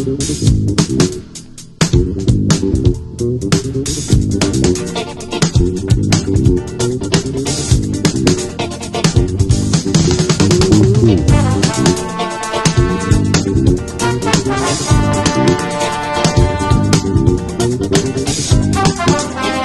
Thank Yes.